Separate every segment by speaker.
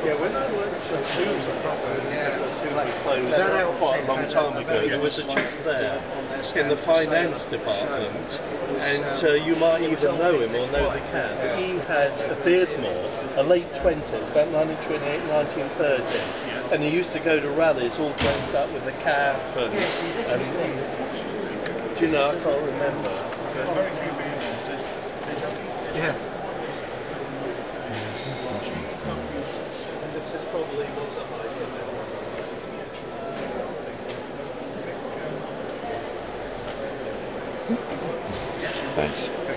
Speaker 1: Yeah, when I worked at Foods, I can't remember because Hoover closed
Speaker 2: That helps.
Speaker 1: quite a long time ago. There was a chap there in the finance department, and uh, you might even know him or know the cat. He had a Beardmore, a late 20s, about 1928, 1930, and he used to go to rallies all dressed up with a cap and,
Speaker 2: Yeah, see, this
Speaker 1: and
Speaker 2: is the.
Speaker 1: do you know, I can't remember.
Speaker 3: Very few vehicles. There's, there's only
Speaker 2: Yeah.
Speaker 1: This is probably what's a high
Speaker 4: Thanks.
Speaker 1: Well, certainly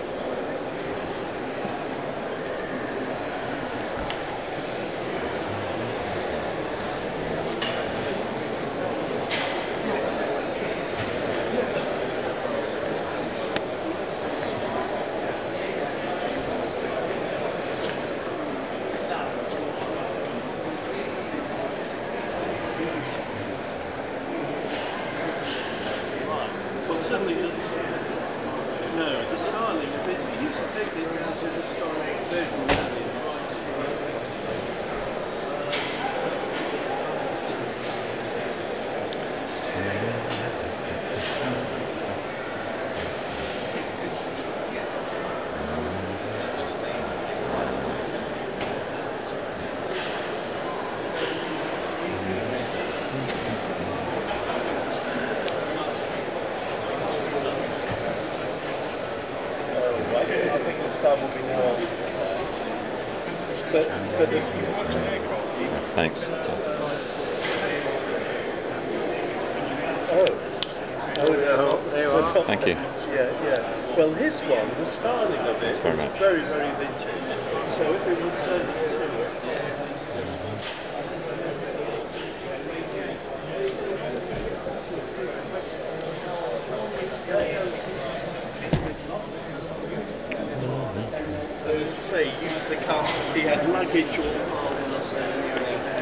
Speaker 1: the, no, the styling of it, used to take it around to the styling think, I think this car will be more. But, but this,
Speaker 4: Thanks.
Speaker 1: oh. Oh, yeah.
Speaker 2: There you are.
Speaker 4: Thank you.
Speaker 1: Yeah, yeah. Well, his one, the styling of it is
Speaker 4: very much.
Speaker 1: very, very vintage. So if it was 32, And as I say, he used to come, he had luggage all the